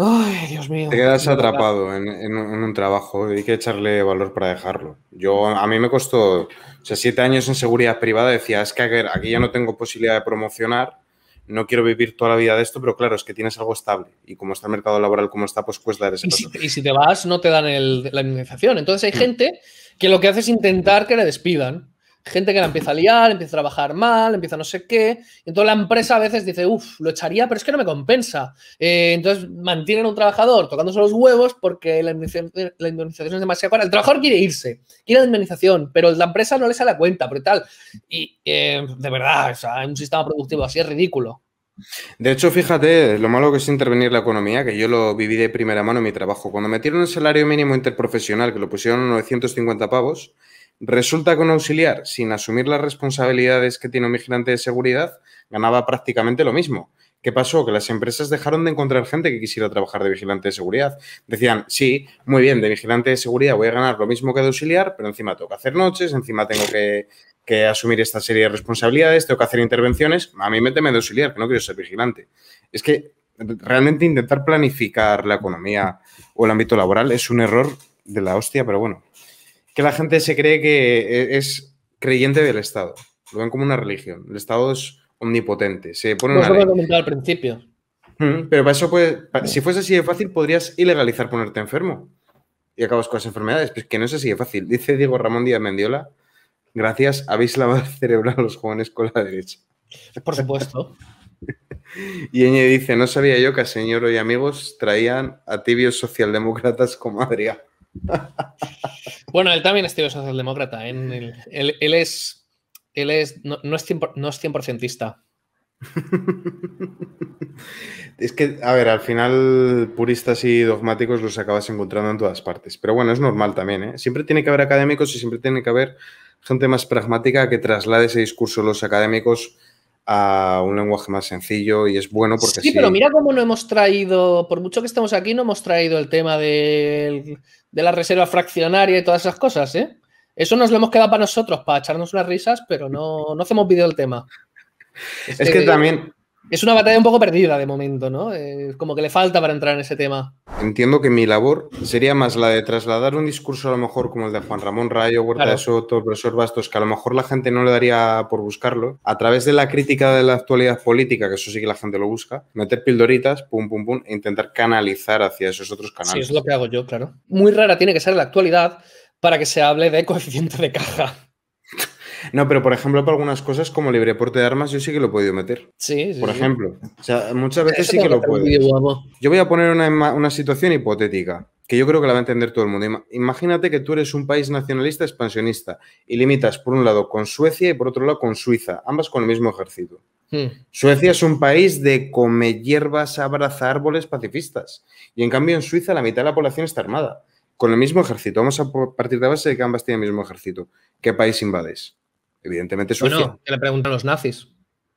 Ay, Dios mío. Te quedas atrapado en, un trabajo y hay que echarle valor para dejarlo. Yo, a mí me costó, o sea, siete años en seguridad privada, decía, es que aquí ya no tengo posibilidad de promocionar, no quiero vivir toda la vida de esto, pero claro, es que tienes algo estable. Y como está el mercado laboral como está, pues puedes dar ese y si, y si te vas, no te dan la indemnización. Entonces hay mm. gente que lo que hace es intentar que le despidan gente que la empieza a liar, empieza a trabajar mal, empieza no sé qué. Entonces la empresa a veces dice, uff, lo echaría, pero es que no me compensa. Eh, entonces mantienen a un trabajador tocándose los huevos porque la indemnización, es demasiado cara. El trabajador quiere irse, quiere la indemnización, pero la empresa no le sale a cuenta, pero tal. Y eh, de verdad, o sea, un sistema productivo así es ridículo. De hecho, fíjate, lo malo que es intervenir la economía, que yo lo viví de primera mano en mi trabajo. Cuando metieron el salario mínimo interprofesional, que lo pusieron a 950 pavos, Resulta que un auxiliar, sin asumir las responsabilidades que tiene un vigilante de seguridad, ganaba prácticamente lo mismo. ¿Qué pasó? Que las empresas dejaron de encontrar gente que quisiera trabajar de vigilante de seguridad. Decían, sí, muy bien, de vigilante de seguridad voy a ganar lo mismo que de auxiliar, pero encima tengo que hacer noches, encima tengo que, asumir esta serie de responsabilidades, tengo que hacer intervenciones. A mí méteme de auxiliar, que no quiero ser vigilante. Es que realmente intentar planificar la economía o el ámbito laboral es un error de la hostia, pero bueno, que la gente se cree que e, es creyente del Estado. Lo ven como una religión. El Estado es omnipotente. Se pone una ley. al principio. Pero para eso, puede, si fuese así de fácil, podrías ilegalizar ponerte enfermo y acabas con las enfermedades. Pues que no es así de fácil. Dice Diego Ramón Díaz Mendiola, gracias, habéis lavado el cerebro a los jóvenes con la derecha. Por supuesto. y Eñe dice, no sabía yo que a señor y amigos traían a tibios socialdemócratas como Adrián. Bueno, él también es tío socialdemócrata. ¿eh? Él, es. Él es. No, es 100%, no es Es que, a ver, al final puristas y dogmáticos los acabas encontrando en todas partes. Pero bueno, es normal también, ¿eh? Siempre tiene que haber académicos y siempre tiene que haber gente más pragmática que traslade ese discurso los académicos a un lenguaje más sencillo y es bueno porque sí. pero mira cómo no hemos traído, por mucho que estemos aquí, no hemos traído el tema de, la reserva fraccionaria y todas esas cosas, ¿eh? Eso nos lo hemos quedado para nosotros, para echarnos unas risas, pero no, no hacemos vídeo del tema. es que también es una batalla un poco perdida de momento, ¿no? Eh, como que le falta para entrar en ese tema. Entiendo que mi labor sería más la de trasladar un discurso a lo mejor como el de Juan Ramón Rayo, Huerta de Soto, profesor Bastos, que a lo mejor la gente no le daría por buscarlo, a través de la crítica de la actualidad política, que eso sí que la gente lo busca, meter pildoritas, pum, pum, pum, e intentar canalizar hacia esos otros canales. Sí, es lo que hago yo, claro. Muy rara tiene que ser la actualidad para que se hable de coeficiente de caja. No, pero por ejemplo, para algunas cosas como libre porte de armas, yo sí que lo he podido meter. Sí, Por ejemplo. O sea, muchas veces sí que lo puedo. Yo voy a poner una, situación hipotética que yo creo que la va a entender todo el mundo. Imagínate que tú eres un país nacionalista expansionista y limitas por un lado con Suecia y por otro lado con Suiza, ambas con el mismo ejército. Hmm. Suecia es un país de come hierbas, abraza árboles pacifistas. Y en cambio en Suiza la mitad de la población está armada. Con el mismo ejército. Vamos a partir de base de que ambas tienen el mismo ejército. ¿Qué país invades? Evidentemente Suecia. Bueno, que le preguntan los nazis.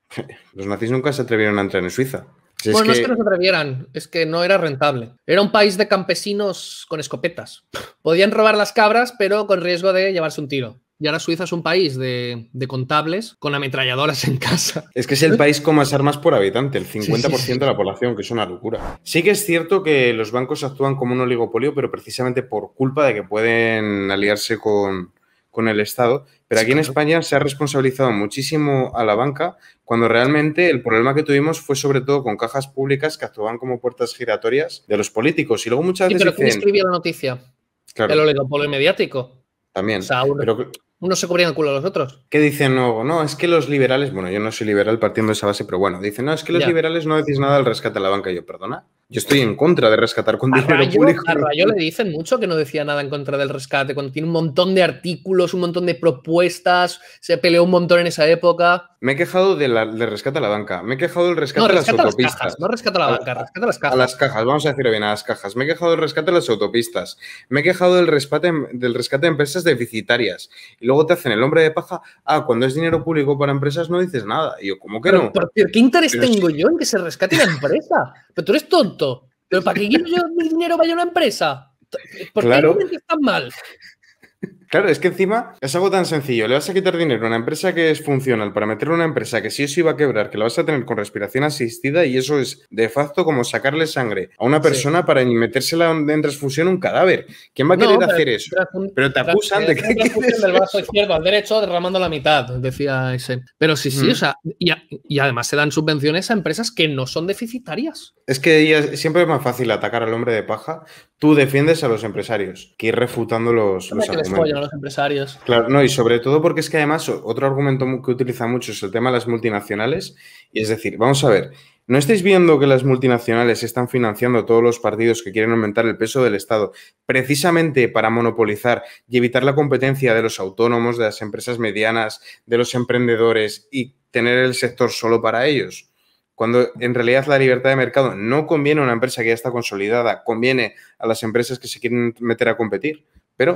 Los nazis nunca se atrevieron a entrar en Suiza. bueno, no es que no se atrevieran, es que no era rentable. Era un país de campesinos con escopetas. Podían robar las cabras, pero con riesgo de llevarse un tiro. Y ahora Suiza es un país de, contables con ametralladoras en casa. Es que es el país con más armas por habitante, el 50% de la población, que es una locura. Sí que es cierto que los bancos actúan como un oligopolio, pero precisamente por culpa de que pueden aliarse con, con el Estado, pero aquí en España se ha responsabilizado muchísimo a la banca cuando realmente el problema que tuvimos fue sobre todo con cajas públicas que actuaban como puertas giratorias de los políticos. Y luego muchas veces. ¿Pero quién escribía la noticia? Claro. El oligopolio mediático. También. pero unos se cubrían el culo a los otros. ¿Qué dicen luego? No, es que los liberales, bueno, yo no soy liberal partiendo de esa base, pero bueno, dicen, no, es que los liberales no decís nada al rescate a la banca. Y yo, perdona, yo estoy en contra de rescatar con dinero público. A Rayo le dicen mucho que no decía nada en contra del rescate, cuando tiene un montón de artículos, un montón de propuestas, se peleó un montón en esa época. Me he quejado del rescate a la banca, me he quejado del rescate a las autopistas. no rescate a la banca, rescate a las cajas. A las cajas, vamos a decirlo bien, a las cajas. Me he quejado del rescate a las autopistas, me he quejado del rescate, del rescate de empresas deficitarias. Y luego te hacen el hombre de paja, ah, cuando es dinero público para empresas no dices nada. Y yo, ¿cómo que no? Pero, ¿Qué interés tengo yo en que se rescate la empresa? Pero tú eres tonto. ¿Pero para qué quiero yo mi dinero vaya a una empresa? ¿Por claro. qué están mal? Claro, es que encima es algo tan sencillo. Le vas a quitar dinero a una empresa que es funcional para meterle a una empresa que sí o sí va a quebrar, que la vas a tener con respiración asistida y eso es de facto como sacarle sangre a una persona para metérsela en transfusión un cadáver. ¿Quién va a querer hacer eso? Pero te acusan de que. del brazo izquierdo al derecho derramando la mitad, decía ese. Pero sí, sí, mm. o sea, y, además se dan subvenciones a empresas que no son deficitarias. Es que siempre es más fácil atacar al hombre de paja. Tú defiendes a los empresarios que ir refutando los, los argumentos los empresarios. Claro, no, y sobre todo porque es que además otro argumento que utiliza mucho es el tema de las multinacionales. Y es decir, vamos a ver, ¿no estáis viendo que las multinacionales están financiando todos los partidos que quieren aumentar el peso del Estado precisamente para monopolizar y evitar la competencia de los autónomos, de las empresas medianas, de los emprendedores y tener el sector solo para ellos? Cuando en realidad la libertad de mercado no conviene a una empresa que ya está consolidada, conviene a las empresas que se quieren meter a competir. Pero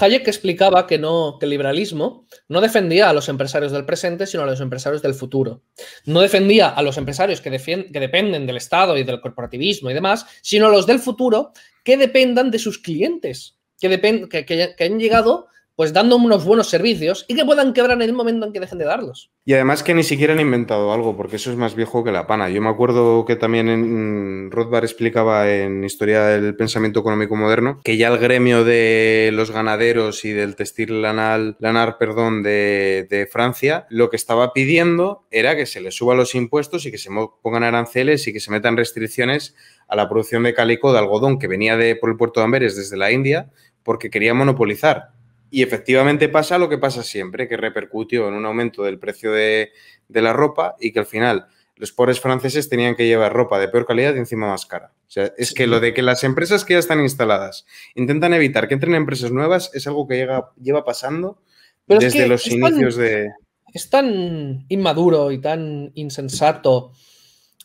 Hayek explicaba que, no, que el liberalismo no defendía a los empresarios del presente, sino a los empresarios del futuro. No defendía a los empresarios que, que dependen del Estado y del corporativismo y demás, sino a los del futuro que dependan de sus clientes, que, que, que han llegado pues dando unos buenos servicios y que puedan quebrar en el momento en que dejen de darlos. Y además que ni siquiera han inventado algo, porque eso es más viejo que la pana. Yo me acuerdo que también en Rothbard explicaba en Historia del Pensamiento Económico Moderno que ya el gremio de los ganaderos y del textil lanal, lanar perdón, de, de Francia lo que estaba pidiendo era que se les suban los impuestos y que se pongan aranceles y que se metan restricciones a la producción de calico de algodón que venía de, por el puerto de Amberes desde la India porque quería monopolizar y efectivamente pasa lo que pasa siempre, que repercutió en un aumento del precio de, la ropa y que al final los pobres franceses tenían que llevar ropa de peor calidad y encima más cara. O sea, es que lo de que las empresas que ya están instaladas intentan evitar que entren empresas nuevas es algo que llega, lleva pasando desde los inicios de... Es tan inmaduro y tan insensato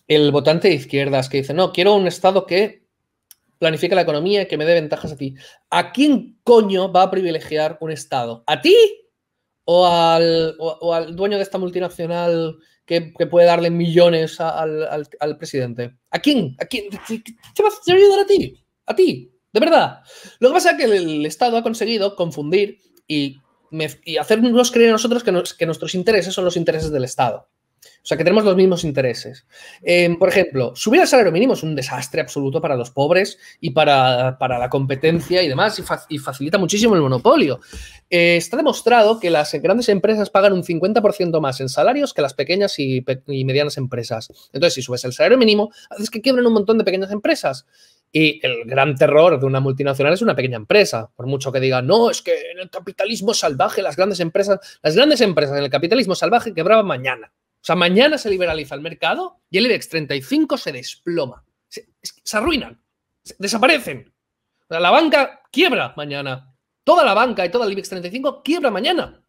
el votante de izquierdas que dice, no, quiero un Estado que planifica la economía que me dé ventajas a ti. ¿A quién coño va a privilegiar un Estado? ¿A ti? ¿O al, al dueño de esta multinacional que, puede darle millones al, presidente? ¿A quién? ¿A quién? ¿Te va a ayudar a ti? ¿A ti? De verdad. Lo que pasa es que el, Estado ha conseguido confundir y, y hacernos creer a nosotros que, que nuestros intereses son los intereses del Estado. O sea, que tenemos los mismos intereses. Em, por ejemplo, subir el salario mínimo es un desastre absoluto para los pobres y para, la competencia y demás, y, facilita muchísimo el monopolio. Eh, está demostrado que las grandes empresas pagan un 50% más en salarios que las pequeñas y, medianas empresas. Entonces, si subes el salario mínimo, haces que quiebren un montón de pequeñas empresas. Y el gran terror de una multinacional es una pequeña empresa. Por mucho que digan, no, es que en el capitalismo salvaje las grandes empresas, las grandes empresas en el capitalismo salvaje quebraban mañana. O sea, mañana se liberaliza el mercado y el IBEX 35 se desploma. Se, arruinan. desaparecen. la banca quiebra mañana. Toda la banca y todo el IBEX 35 quiebra mañana.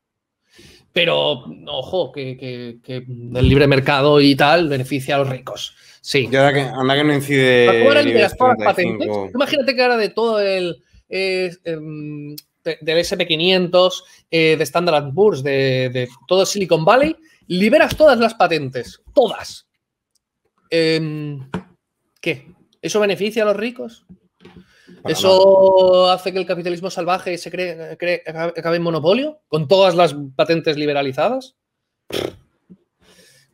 Pero, ojo, que, el libre mercado y tal beneficia a los ricos. Sí. Ya que, anda que no incide. Imagínate que ahora de todo el. Eh, em, del SP500, eh, de Standard Poor's, de, de todo Silicon Valley, liberas todas las patentes, todas. Em, ¿Qué? ¿Eso beneficia a los ricos? ¿Eso hace que el capitalismo salvaje se cree, acabe en monopolio con todas las patentes liberalizadas?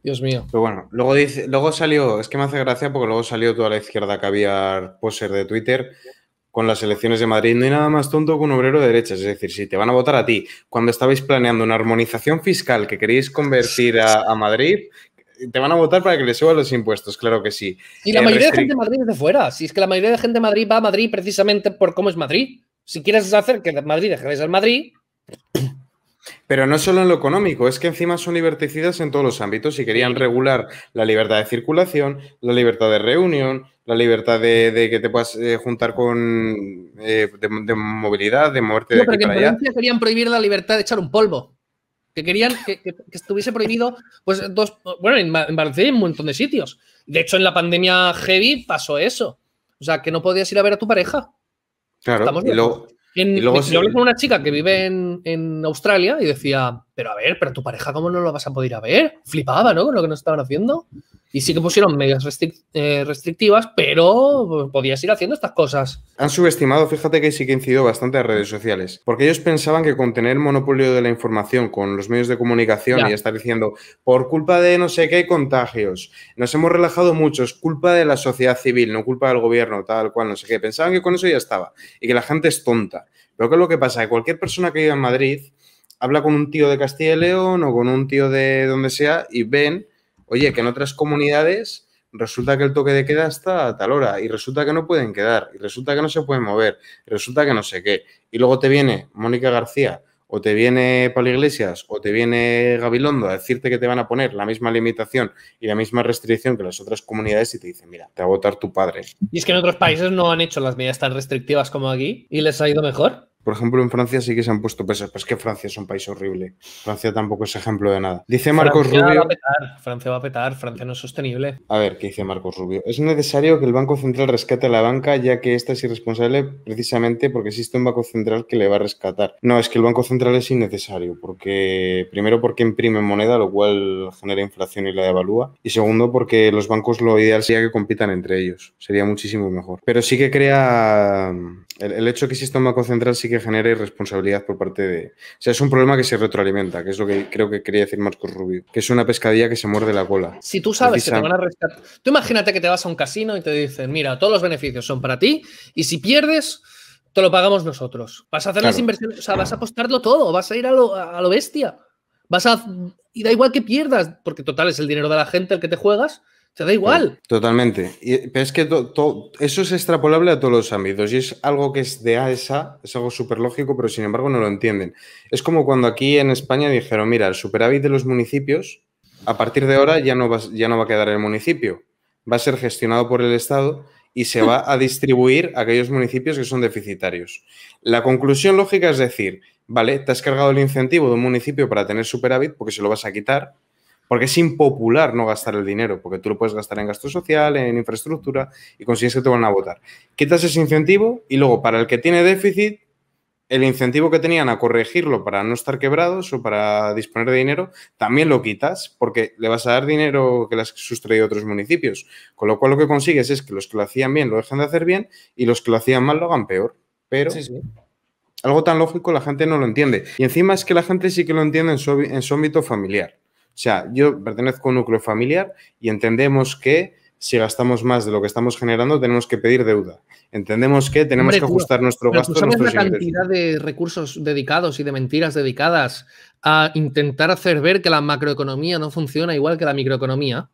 Dios mío. Pero bueno, luego, dice, luego salió, es que me hace gracia porque luego salió toda la izquierda que había poser de Twitter con las elecciones de Madrid. No hay nada más tonto que un obrero de derechas. Es decir, si te van a votar a ti, cuando estabais planeando una armonización fiscal que queréis convertir a, Madrid, te van a votar para que le suban los impuestos, claro que sí. Y la eh, mayoría de gente de Madrid es de fuera. Si es que la mayoría de gente de Madrid va a Madrid precisamente por cómo es Madrid. Si quieres hacer que Madrid deje de ser Madrid. Pero no solo en lo económico, es que encima son liberticidas en todos los ámbitos y querían regular la libertad de circulación, la libertad de reunión, la libertad de, que te puedas eh, juntar con eh, de, movilidad, de moverte de aquí pero que en querían prohibir la libertad de echar un polvo. Que querían que, estuviese prohibido, pues dos, bueno, en, en Valencia hay un montón de sitios. De hecho, en la pandemia heavy pasó eso. O sea, que no podías ir a ver a tu pareja. Claro, y luego, yo hablé con una chica que vive en, Australia y decía, pero a ver, pero tu pareja, ¿cómo no lo vas a poder ir a ver? Flipaba, ¿no? Con lo que nos estaban haciendo. Y sí que pusieron medidas eh, restrictivas, pero podías ir haciendo estas cosas. Han subestimado, fíjate que sí que incidió bastante a redes sociales, porque ellos pensaban que con tener monopolio de la información con los medios de comunicación y estar diciendo, por culpa de no sé qué contagios, nos hemos relajado mucho, es culpa de la sociedad civil, no culpa del gobierno, tal cual, no sé qué. Pensaban que con eso ya estaba y que la gente es tonta. Pero ¿qué es lo que pasa? Que cualquier persona que viva en Madrid habla con un tío de Castilla y León o con un tío de donde sea y ven Oye, que en otras comunidades resulta que el toque de queda está a tal hora y resulta que no pueden quedar y resulta que no se pueden mover y resulta que no sé qué. Y luego te viene Mónica García o te viene Pablo Iglesias o te viene Gabilondo a decirte que te van a poner la misma limitación y la misma restricción que las otras comunidades y te dicen, mira, te va a votar tu padre. Y es que en otros países no han hecho las medidas tan restrictivas como aquí y les ha ido mejor. Por ejemplo, en Francia sí que se han puesto pesos, pero es que Francia es un país horrible. Francia tampoco es ejemplo de nada. Dice Marcos Rubio. Va a petar, Francia va a petar, Francia no es sostenible. A ver, ¿qué dice Marcos Rubio? Es necesario que el Banco Central rescate a la banca, ya que esta es irresponsable precisamente porque existe un Banco Central que le va a rescatar. No, es que el Banco Central es innecesario, porque primero porque imprime moneda, lo cual genera inflación y la devalúa. Y segundo, porque los bancos lo ideal sería que compitan entre ellos. Sería muchísimo mejor. Pero sí que crea. El, el hecho de que exista un Banco Central sí que genera irresponsabilidad por parte de... O sea, es un problema que se retroalimenta, que es lo que creo que quería decir Marcos Rubio, que es una pescadilla que se muerde la cola. Si tú sabes que te van a rescatar... Tú imagínate que te vas a un casino y te dicen, mira, todos los beneficios son para ti y si pierdes, te lo pagamos nosotros. Vas a hacer las inversiones, o sea, vas a apostarlo todo, vas a ir a lo, a lo bestia. Vas a... Y da igual que pierdas, porque total es el dinero de la gente el que te juegas te da igual. Totalmente. pero es que eso es extrapolable a todos los ámbitos y es algo que es de AESA, es algo súper lógico, pero sin embargo no lo entienden. Es como cuando aquí en España dijeron, mira, el superávit de los municipios, a partir de ahora ya no va, ya no va a quedar en el municipio, va a ser gestionado por el Estado y se va a distribuir a aquellos municipios que son deficitarios. La conclusión lógica es decir, vale, te has cargado el incentivo de un municipio para tener superávit porque se lo vas a quitar, porque es impopular no gastar el dinero, porque tú lo puedes gastar en gasto social, en infraestructura y consigues que te van a votar. Quitas ese incentivo y luego para el que tiene déficit, el incentivo que tenían a corregirlo para no estar quebrados o para disponer de dinero, también lo quitas porque le vas a dar dinero que le has sustraído a otros municipios. Con lo cual lo que consigues es que los que lo hacían bien lo dejen de hacer bien y los que lo hacían mal lo hagan peor. Pero algo tan lógico la gente no lo entiende. Y encima es que la gente sí que lo entiende en su ámbito familiar. O sea, yo pertenezco a un núcleo familiar y entendemos que si gastamos más de lo que estamos generando, tenemos que pedir deuda. Entendemos que tenemos que ajustar nuestro gasto. ¿tú sabes la cantidad de recursos dedicados y de mentiras dedicadas a intentar hacer ver que la macroeconomía no funciona igual que la microeconomía?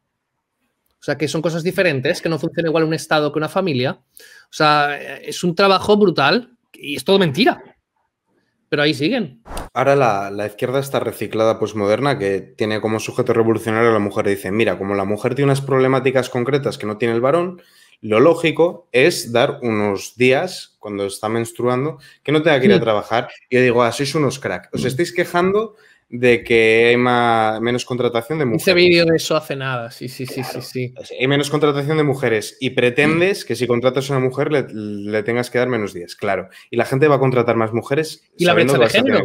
O sea, que son cosas diferentes, que no funciona igual un Estado que una familia. O sea, es un trabajo brutal y es todo mentira. Pero ahí siguen. Ahora la, izquierda está reciclada posmoderna que tiene como sujeto revolucionario a la mujer. Dice, mira, como la mujer tiene unas problemáticas concretas que no tiene el varón, lo lógico es dar unos días, cuando está menstruando, que no tenga que ir a trabajar. Y yo digo, ah, sois unos crack. Os estáis quejando de que hay menos contratación de mujeres. Hice vídeo de eso hace nada, sí, sí, sí, sí, sí. Hay menos contratación de mujeres y pretendes que si contratas a una mujer le, tengas que dar menos días, claro. Y la gente va a contratar más mujeres. Y la brecha de género.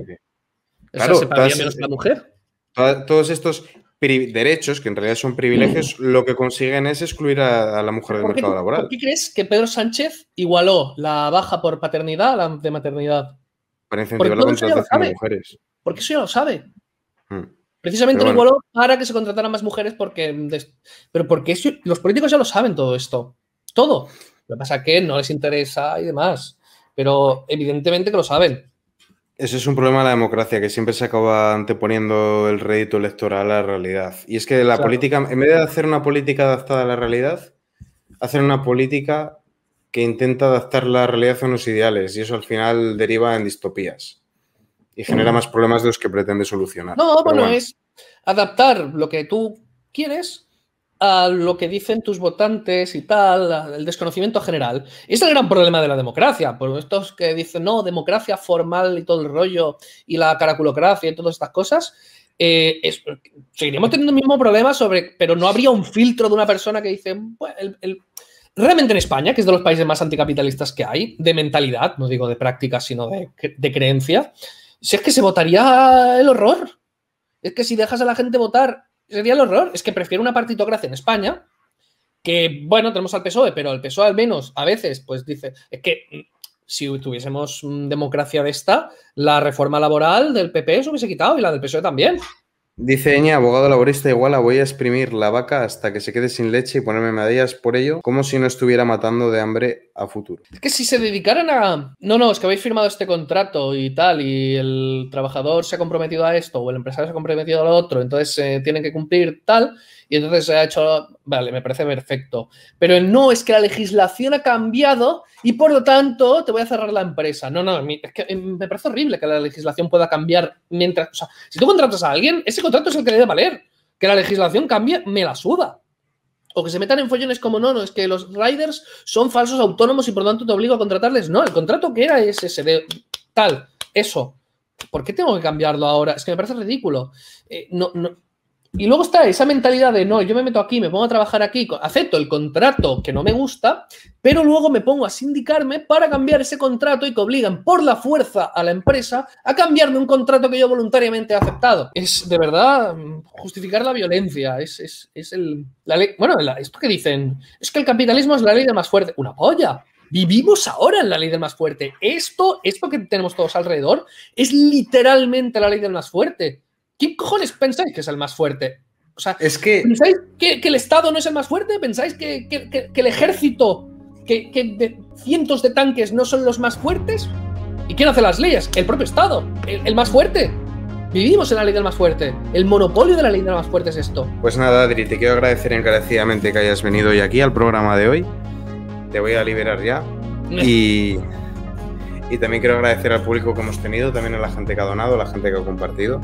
Claro, se menos la mujer. Todos estos derechos, que en realidad son privilegios, lo que consiguen es excluir a, la mujer del mercado laboral. ¿Por qué crees que Pedro Sánchez igualó la baja por paternidad a la de maternidad? Para incentivar la contratación de mujeres. Porque eso ya lo sabe. Hmm. Precisamente lo igualó para que se contrataran más mujeres porque... Pero porque los políticos ya lo saben todo esto. Todo. Lo que pasa es que no les interesa y demás. pero evidentemente que lo saben. Ese es un problema de la democracia, que siempre se acaba anteponiendo el rédito electoral a la realidad. Y es que la política, en vez de hacer una política adaptada a la realidad, hacer una política que intenta adaptar la realidad a unos ideales y eso al final deriva en distopías y genera más problemas de los que pretende solucionar. No, bueno, es adaptar lo que tú quieres a lo que dicen tus votantes y tal, el desconocimiento general. es el gran problema de la democracia. Por estos que dicen, no, democracia formal y todo el rollo, y la caraculocracia y todas estas cosas, eh, seguiríamos teniendo el mismo problema sobre, pero no habría un filtro de una persona que dice, realmente en España, que es de los países más anticapitalistas que hay, de mentalidad, no digo de práctica, sino de, de creencia, si es que se votaría el horror. Es que si dejas a la gente votar sería el horror. Es que prefiero una partitocracia en España, que, bueno, tenemos al PSOE, pero el PSOE al menos a veces, pues dice, es que mm, si tuviésemos democracia de esta, la reforma laboral del PP se hubiese quitado y la del PSOE también. Dice Eña, abogado laborista, igual voy a exprimir la vaca hasta que se quede sin leche y ponerme medallas por ello, como si no estuviera matando de hambre a futuro. Es que si se dedicaran a... No, no, es que habéis firmado este contrato y tal, y el trabajador se ha comprometido a esto o el empresario se ha comprometido a lo otro, entonces eh, tienen que cumplir tal, y entonces se ha hecho, vale, me parece perfecto. Pero no, es que la legislación ha cambiado y por lo tanto te voy a cerrar la empresa. No, no, es que em, me parece horrible que la legislación pueda cambiar mientras, o sea, si tú contratas a alguien, ese contrato es el que debe valer. Que la legislación cambie, me la suda. O que se metan en follones como no, no, es que los riders son falsos autónomos y por lo tanto te obligo a contratarles. No, el contrato que era es ese de tal, eso. ¿Por qué tengo que cambiarlo ahora? Es que me parece ridículo. Eh, no, no, y luego está esa mentalidad de no, yo me meto aquí, me pongo a trabajar aquí, acepto el contrato que no me gusta, pero luego me pongo a sindicarme para cambiar ese contrato y que obligan por la fuerza a la empresa a cambiarme un contrato que yo voluntariamente he aceptado. Es de verdad justificar la violencia, es, es, el, la ley, bueno, esto que dicen, es que el capitalismo es la ley de más fuerte. Una polla. Vivimos ahora en la ley del más fuerte. Esto, esto que tenemos todos alrededor, es literalmente la ley del más fuerte. ¿Quién cojones pensáis que es el más fuerte? O sea, es que... ¿pensáis que, el Estado no es el más fuerte? ¿Pensáis que, el ejército, que, de cientos de tanques no son los más fuertes? ¿Y quién hace las leyes? El propio Estado, el, más fuerte. Vivimos en la ley del más fuerte. El monopolio de la ley del más fuerte es esto. Pues nada, Adri, te quiero agradecer encarecidamente que hayas venido hoy aquí al programa de hoy. Te voy a liberar ya. Y, y también quiero agradecer al público que hemos tenido, también a la gente que ha donado, a la gente que ha compartido.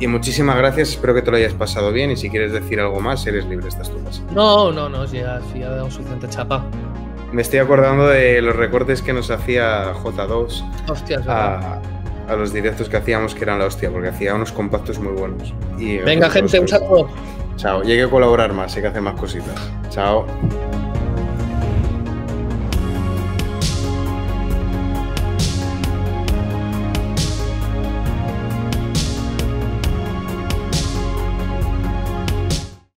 Y muchísimas gracias, espero que te lo hayas pasado bien y si quieres decir algo más, eres libre, estás casa. No, no, no, ya, ya dado suficiente chapa. Me estoy acordando de los recortes que nos hacía J2 Hostias, a, a, los directos que hacíamos, que eran la hostia, porque hacía unos compactos muy buenos. Venga, gente, un saludo. Chao, llegué a colaborar más, hay que hacer más cositas. Chao.